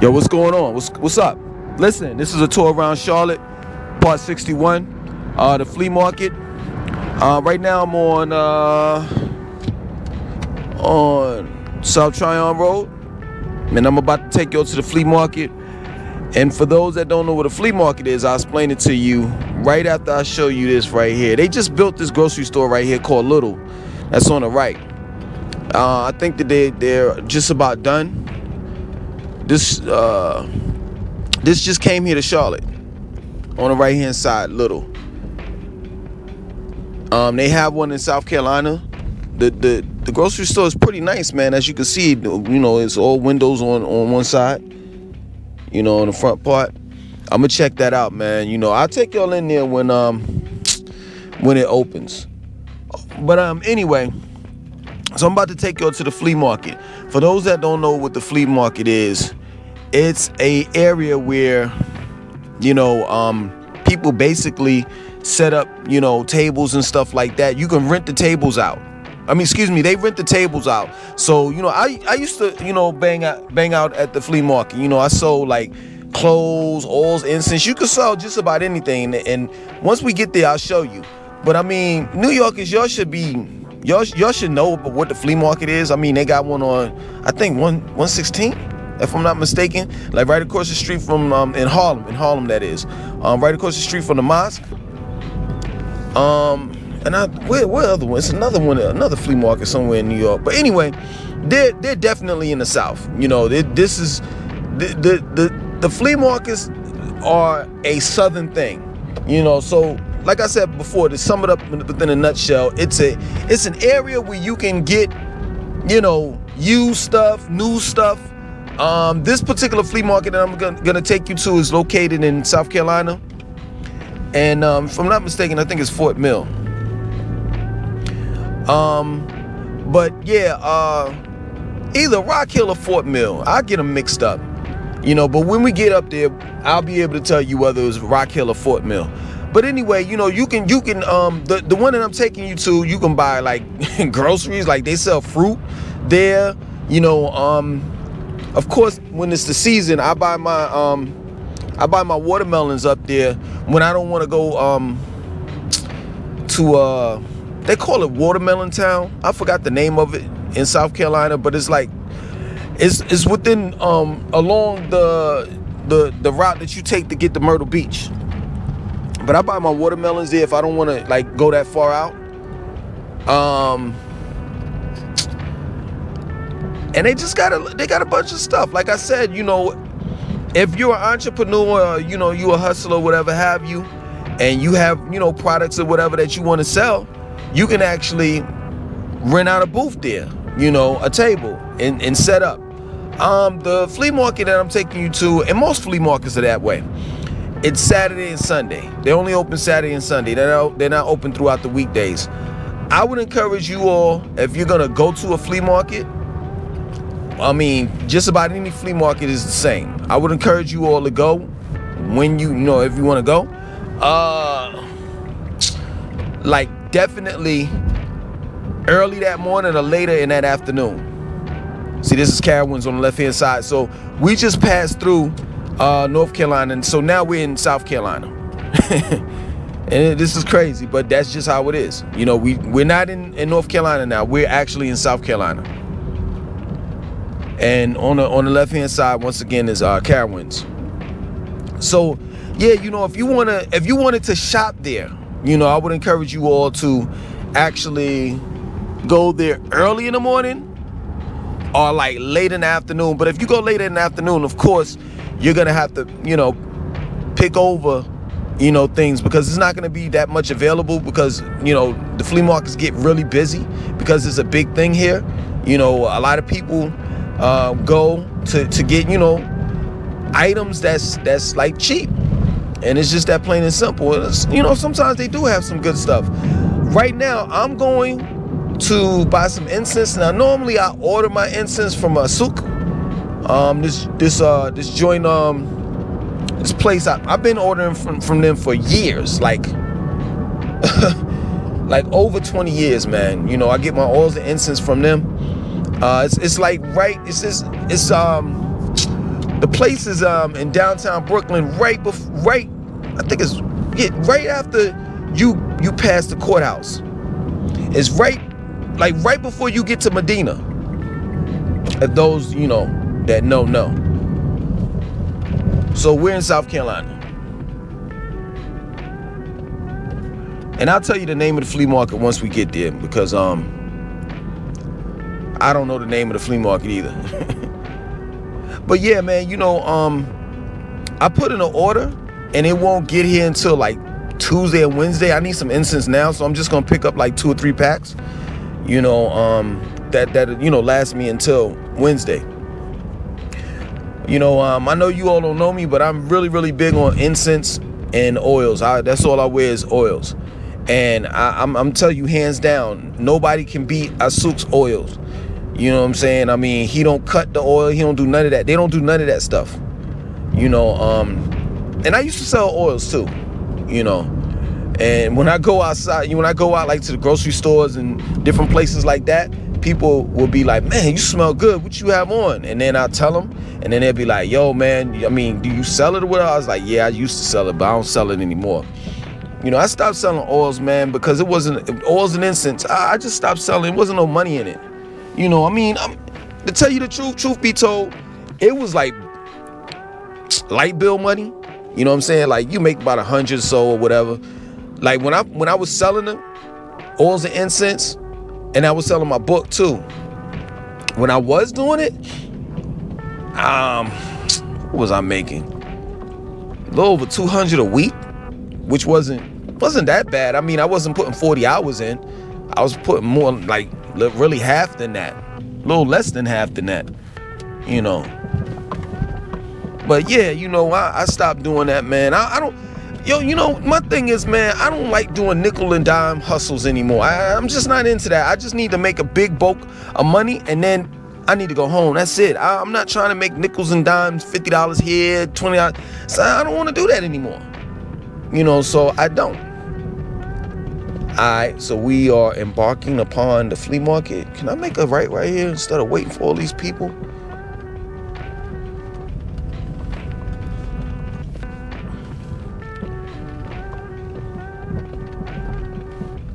Yo, what's going on? What's what's up? Listen, this is a tour around Charlotte, part 61, uh, the flea market. Uh, right now I'm on uh, on South Tryon Road, and I'm about to take you to the flea market. And for those that don't know what a flea market is, I'll explain it to you right after I show you this right here. They just built this grocery store right here called Lidl. That's on the right. Uh, I think that they they're just about done. This uh, this just came here to Charlotte on the right hand side, Lidl. Um, they have one in South Carolina. The the the grocery store is pretty nice, man. As you can see, you know, it's all windows on on one side. You know, on the front part. I'm gonna check that out, man. You know, I'll take y'all in there when um when it opens. But um anyway, so I'm about to take y'all to the flea market. For those that don't know what the flea market is, it's a area where you know um, people basically set up you know tables and stuff like that. You can rent the tables out. I mean excuse me they rent the tables out. So you know i i used to you know bang out bang out at the flea market. You know i sold like clothes oils incense. You can sell just about anything. And once we get there i'll show you. But i mean new yorkers y'all should be y'all y'all should know what the flea market is i mean they got one on i think one 116 if I'm not mistaken. Like right across the street from um, in Harlem, in Harlem that is, um, right across the street from the mosque. Um, and I where where other one? It's another one, another flea market somewhere in New York. But anyway, they're they're definitely in the South. You know, this is the, the the the flea markets are a Southern thing. You know, so like I said before, to sum it up within a nutshell, it's a it's an area where you can get, you know, used stuff, new stuff, um, this particular flea market that I'm gonna, take you to is located in South Carolina. And um, if I'm not mistaken, I think it's Fort Mill. Um, but yeah, uh, either Rock Hill or Fort Mill. I get them mixed up. You know, but when we get up there, I'll be able to tell you whether it's Rock Hill or Fort Mill. But anyway, you know, you can you can um the, the one that I'm taking you to, you can buy like groceries, like they sell fruit there, you know, um of course, when it's the season, I buy my um, I buy my watermelons up there when I don't want to go um, to uh, they call it Watermelon Town. I forgot the name of it in South Carolina, but it's like it's it's within um, along the the the route that you take to get to Myrtle Beach. But I buy my watermelons there if I don't want to like go that far out. Um, and they just got a they got a bunch of stuff. Like I said, you know, if you're an entrepreneur, you know, you a hustler, whatever have you, and you have you know products or whatever that you want to sell, you can actually rent out a booth there, you know, a table and, and set up. Um, the flea market that I'm taking you to, and most flea markets are that way. It's Saturday and Sunday. They only open Saturday and Sunday. They're not, they're not open throughout the weekdays. I would encourage you all, if you're gonna go to a flea market, I mean, just about any flea market is the same. I would encourage you all to go when you, you know, if you want to go. Uh, like definitely early that morning or later in that afternoon. See, this is Carowinds on the left hand side. So we just passed through uh, North Carolina, and so now we're in South Carolina. and this is crazy, but that's just how it is. You know, we we're not in, in North Carolina now. We're actually in South Carolina. And on the on the left hand side, once again, is uh, Carowinds. So, yeah, you know, if you wanna if you wanted to shop there, you know, I would encourage you all to actually go there early in the morning or like late in the afternoon. But if you go late in the afternoon, of course, you're gonna have to, you know, pick over, you know, things because it's not gonna be that much available because, you know, the flea markets get really busy because it's a big thing here. You know, a lot of people uh, go to, to get, you know, items that's that's like cheap. And it's just that plain and simple. It's, you know, sometimes they do have some good stuff. Right now, I'm going to buy some incense. Now, normally I order my incense from a souk. Um, this this uh this joint um this place I, I've been ordering from from them for years, like like over 20 years, man. You know, I get my oils and incense from them. Uh, it's, it's like right. It's just it's um The place is um in downtown Brooklyn, right before, right, I think it's yeah, right after you you pass the courthouse. It's right, like right before you get to Medina. If those you know that know know. So we're in South Carolina. And I'll tell you the name of the flea market once we get there because um I don't know the name of the flea market either. but yeah, man, you know, um I put in an order and it won't get here until like Tuesday and Wednesday. I need some incense now, so I'm just gonna pick up like two or three packs. You know, um that that you know last me until Wednesday. You know, um, I know you all don't know me, but I'm really, really big on incense and oils. I, that's all I wear is oils. And I, am I'm, I'm telling you, hands down, nobody can beat Asuk's oils. You know what I'm saying? I mean, he don't cut the oil. He don't do none of that. They don't do none of that stuff. You know, um, and I used to sell oils too. You know, and when I go outside, you when I go out like to the grocery stores and different places like that, people will be like, man, you smell good. What you have on? And then I'll tell them, and then they'll be like, yo, man, I mean, do you sell it or what? I was like, yeah, I used to sell it, but I don't sell it anymore. You know, I stopped selling oils, man, because it wasn't oils and incense. I, I just stopped selling. It wasn't no money in it. You know, I mean, I'm, to tell you the truth, truth be told, it was like light bill money. You know what I'm saying? Like you make about a hundred or so or whatever. Like when I when I was selling them, oils and incense, and I was selling my book too. When I was doing it, um, what was I making? A little over 200 a week, which wasn't wasn't that bad. I mean, I wasn't putting 40 hours in. I was putting more like really half than that, a little less than half than that, you know. But yeah, you know, I, I stopped doing that, man. I, I don't yo, you know, my thing is, man, I don't like doing nickel and dime hustles anymore. I, am just not into that. I just need to make a big bulk of money and then I need to go home. That's it. I, am not trying to make nickels and dimes, $50 here, $20. So I don't want to do that anymore. You know, so I don't. All right, so we are embarking upon the flea market. Can I make a right right here instead of waiting for all these people?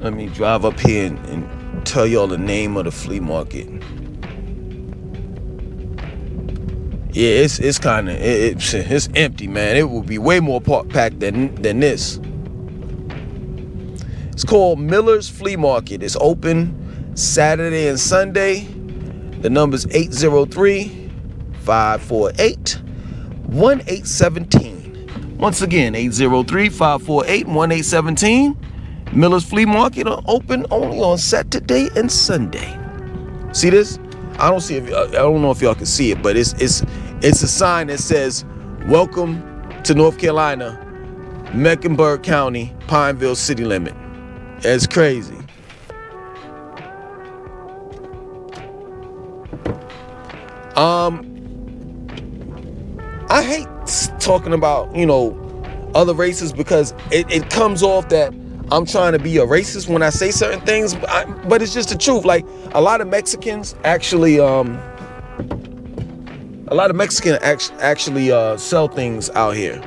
Let me drive up here and, and tell y'all the name of the flea market. Yeah, it's it's kind of it, it's, it's empty, man. It will be way more packed than than this. It's called Miller's Flea Market. It's open Saturday and Sunday. The number's 803 548 1817. Once again, 803 548 1817. Miller's Flea Market are open only on Saturday and Sunday. See this? I don't see if I don't know if y'all can see it, but it's it's it's a sign that says "Welcome to North Carolina, Mecklenburg County, Pineville City Limit." It's crazy. Um, I hate talking about you know other races because it, it comes off that I'm trying to be a racist when I say certain things, but, I, but it's just the truth. Like a lot of Mexicans actually, um, a lot of Mexicans act, actually uh, sell things out here,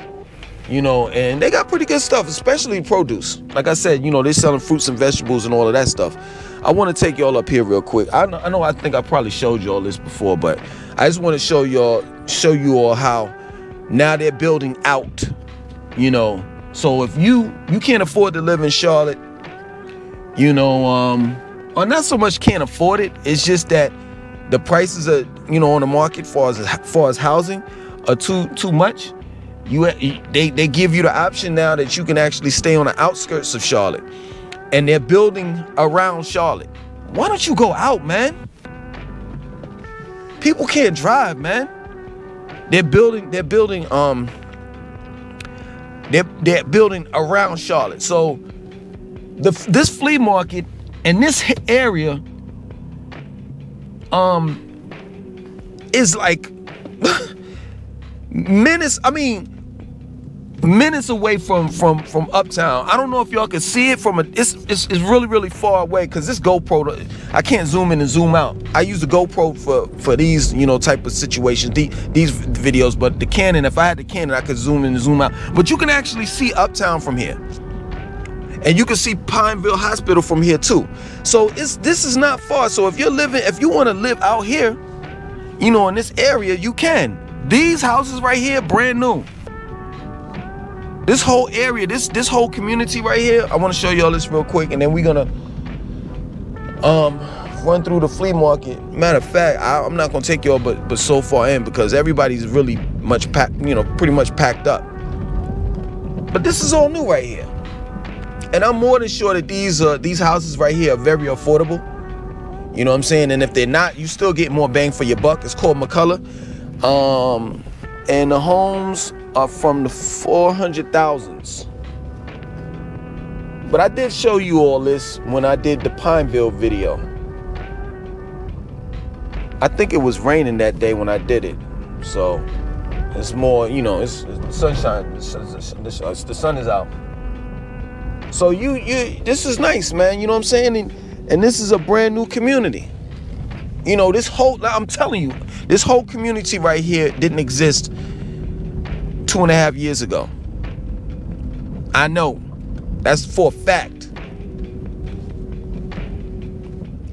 you know, and they got pretty good stuff, especially produce. Like I said, you know, they're selling fruits and vegetables and all of that stuff. I want to take y'all up here real quick. I know, I know, I think I probably showed you all this before, but I just want to show y'all, show you all how now they're building out, you know, so if you you can't afford to live in Charlotte, you know, um, or not so much can't afford it. It's just that the prices are, you know, on the market far as far as housing are too too much. You they they give you the option now that you can actually stay on the outskirts of Charlotte, and they're building around Charlotte. Why don't you go out, man? People can't drive, man. They're building they're building um they're, they're building around Charlotte. So the this flea market and this area um is like menace. I mean, minutes away from from from uptown. I don't know if y'all can see it from a. It's it's, it's really really far away because this GoPro. I can't zoom in and zoom out. I use the GoPro for for these you know type of situations, the, these videos. But the Canon, if I had the Canon, I could zoom in and zoom out. But you can actually see uptown from here. And you can see Pineville Hospital from here too. So it's this is not far. So if you're living, if you want to live out here, you know, in this area, you can. These houses right here, brand new. This whole area, this this whole community right here, I want to show y'all this real quick, and then we're gonna um run through the flea market. Matter of fact, I, am not gonna take y'all but but so far in because everybody's really much packed, you know, pretty much packed up. But this is all new right here. And I'm more than sure that these uh, these houses right here are very affordable. You know what I'm saying? And if they're not, you still get more bang for your buck. It's called McCullough. Um, and the homes are from the 400,000s. But I did show you all this when I did the Pineville video. I think it was raining that day when I did it. So it's more, you know, it's, it's sunshine. the sun is out. So you you this is nice, man. You know what I'm saying? And, and this is a brand new community. You know, this whole I'm telling you, this whole community right here didn't exist two and a half years ago. I know. That's for a fact.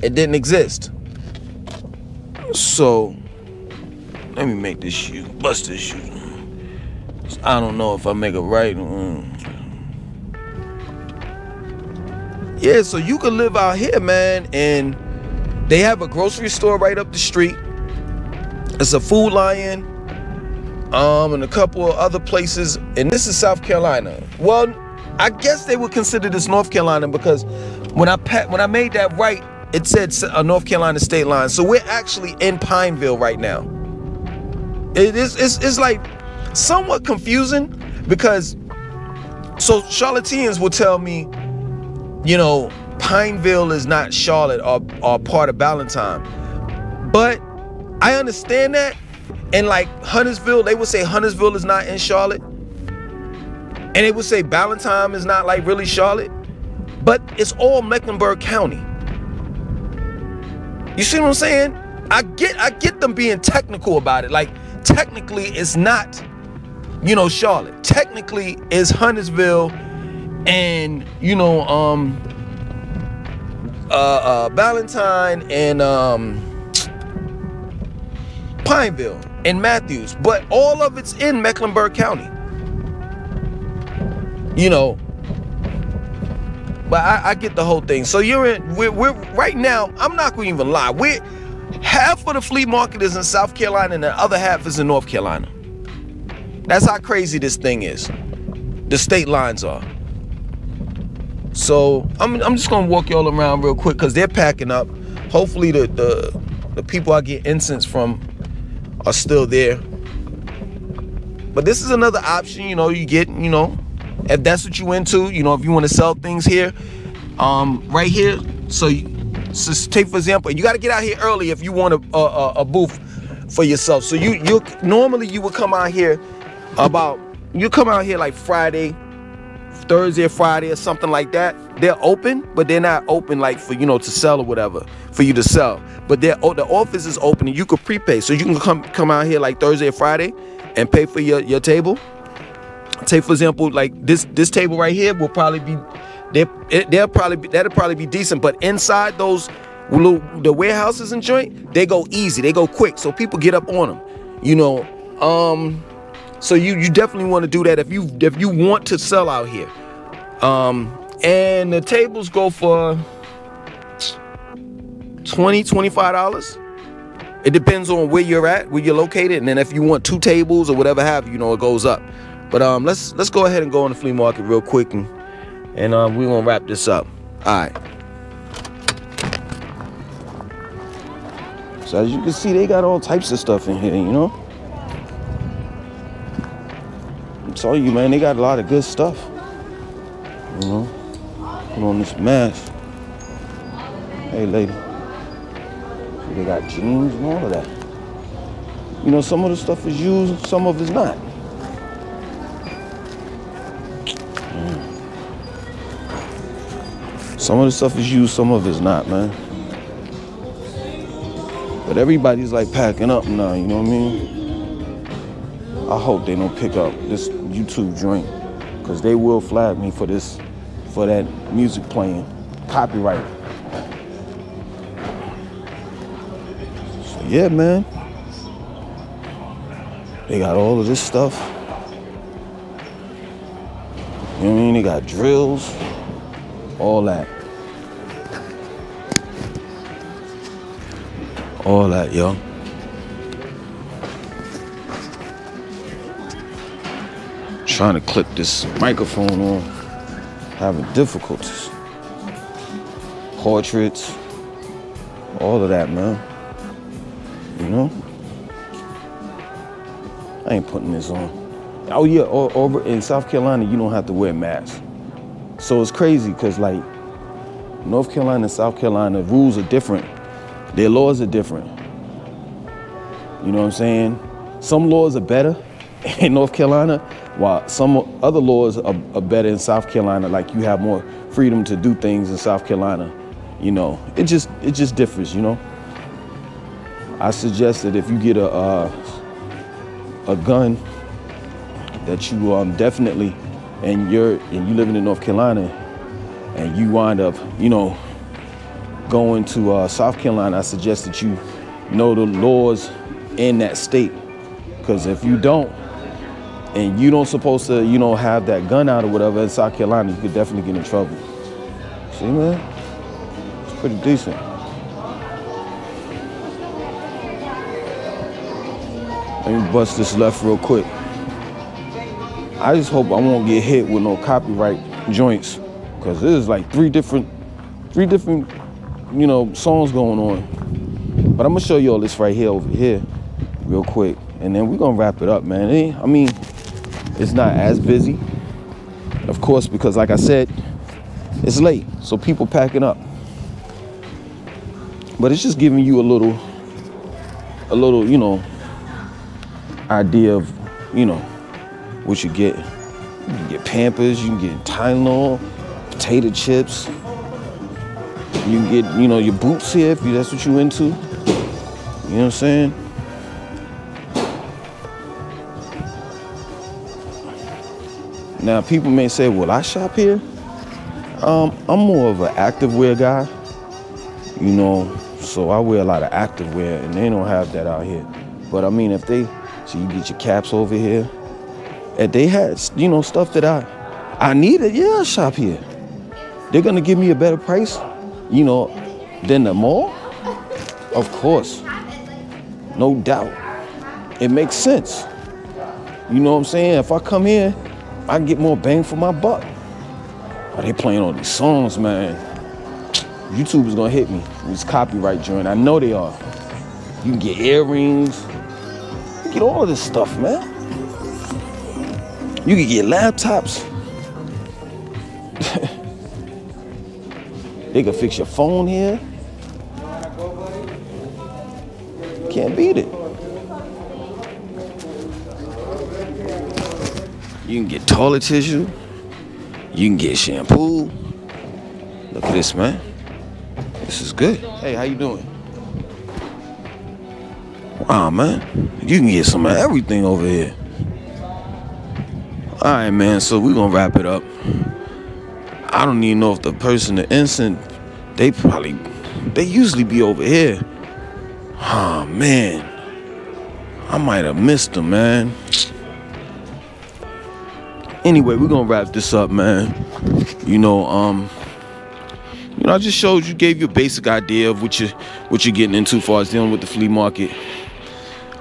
It didn't exist. So let me make this shoe, bust this shoe. I don't know if I make a right. Yeah, so you can live out here, man, and they have a grocery store right up the street. It's a Food Lion, um, and a couple of other places. And this is South Carolina. Well, I guess they would consider this North Carolina because when I when I made that right, it said a North Carolina state line. So we're actually in Pineville right now. It is it's, it's like somewhat confusing because so Charlotteans will tell me you know, Pineville is not Charlotte or, or part of Ballantyne. But I understand that. And like Huntersville, they would say Huntersville is not in Charlotte. And they would say Ballantyne is not like really Charlotte. But it's all Mecklenburg County. You see what I'm saying? I get I get them being technical about it. Like technically it's not, you know, Charlotte. Technically it's Huntersville and you know um uh, uh Ballantyne and um Pineville and Matthews, but all of it's in Mecklenburg County. You know, but I, I get the whole thing. So you're in. We're, we're right now. I'm not going to even lie. We're half of the flea market is in South Carolina, and the other half is in North Carolina. That's how crazy this thing is. The state lines are. So I'm, I'm just gonna walk y'all around real quick because they're packing up. Hopefully the, the the people I get incense from are still there. But this is another option, you know, you get, you know, if that's what you into, you know, if you want to sell things here, um, right here. So, so take for example, you got to get out here early if you want a, a, a booth for yourself. So you you normally you would come out here about you come out here like Friday, Thursday or Friday or something like that, they're open, but they're not open like for you know to sell or whatever for you to sell. But oh, the office is open and you could prepay, so you can come come out here like Thursday or Friday and pay for your your table. Take for example, like this this table right here will probably be they they'll probably be that'll probably be decent, but inside those little the warehouses and joint, they go easy, they go quick, so people get up on them. You know, um so you you definitely want to do that if you if you want to sell out here. Um, and the tables go for 20 25 dollars it depends on where you're at where you're located and then if you want two tables or whatever have you, know it goes up but um let's let's go ahead and go on the flea market real quick and and um we're gonna wrap this up all right so as you can see they got all types of stuff in here you know tell you, man, they got a lot of good stuff. You know, put on this mask. Hey, lady. They got jeans and all of that. You know, some of the stuff is used, some of it's not. Mm. Some of the stuff is used, some of it's not, man. But everybody's like packing up now, you know what I mean? I hope they don't pick up this YouTube joint, because they will flag me for this, for that music playing, copyright. Yeah, man. They got all of this stuff. You know what I mean? They got drills, all that. All that, yo. Trying to clip this microphone on, having difficulties. Portraits, all of that, man. You know? I ain't putting this on. Oh yeah, over in South Carolina, you don't have to wear masks. So it's crazy because like North Carolina and South Carolina, rules are different their laws are different. You know what I'm saying? Some laws are better in North Carolina, while some other laws are, are, better in South Carolina. Like you have more freedom to do things in South Carolina. You know, it just it just differs. You know. I suggest that if you get a uh, a gun, that you um, definitely, and you're and you living in North Carolina, and you wind up, you know, going to uh, South Carolina, I suggest that you know the laws in that state. Because if you don't, and you don't supposed to, you know, have that gun out or whatever in South Carolina, you could definitely get in trouble. See, man? It's pretty decent. Let me bust this left real quick. I just hope I won't get hit with no copyright joints. Cause there's like three different, three different you know, songs going on. But I'm gonna show you all this right here over here real quick. And then we're gonna wrap it up, man. I mean, it's not as busy. Of course, because like I said, it's late. So people packing up. But it's just giving you a little, a little, you know, idea of, you know, what you get. You can get Pampers, you can get Tylenol, potato chips, you can get, you know, your boots here if that's what you into. You know what I'm saying? Now, people may say, well, I shop here. Um, I'm more of an active wear guy, you know, so I wear a lot of active wear and they don't have that out here. But I mean, if they, so you get your caps over here, if they had, you know, stuff that I, I needed, yeah, I shop here. They're gonna give me a better price you know, than the mall? Of course. No doubt. It makes sense. You know what I'm saying? If I come here, I get more bang for my buck. Are they playing all these songs, man? YouTube is gonna hit me. It's copyright joint. I know they are. You can get earrings. Get all of this stuff, man. You can get laptops. They can fix your phone here. Can't beat it. You can get toilet tissue. You can get shampoo. Look at this, man. This is good. Hey, how you doing? Wow, man. You can get some of everything over here. All right, man. So we're going to wrap it up. I don't even know if the person, the instant, they probably, they usually be over here. Oh, man. I might have missed them, man. Anyway, we're gonna wrap this up, man. You know, um, you know, I just showed you, gave you a basic idea of what you what you're getting into as far as dealing with the flea market.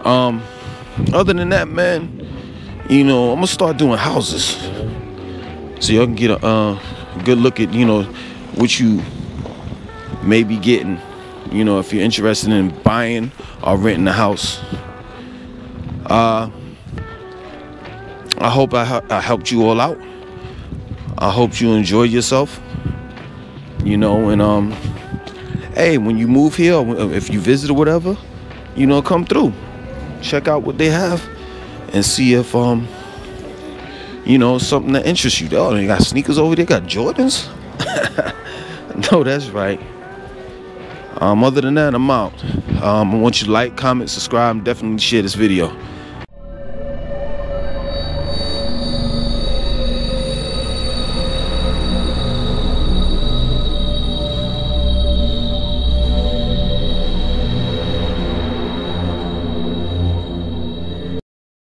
Um, other than that, man, you know, I'm gonna start doing houses. So y'all can get a uh good look at you know what you may be getting you know if you're interested in buying or renting a house. Uh i hope i, I helped you all out. I hope you enjoyed yourself you know and um hey when you move here if you visit or whatever you know come through check out what they have and see if um you know, something that interests you. Oh, they got sneakers over there, got Jordans. No, that's right. Um, other than that, I'm out. Um, I want you to like, comment, subscribe, and definitely share this video.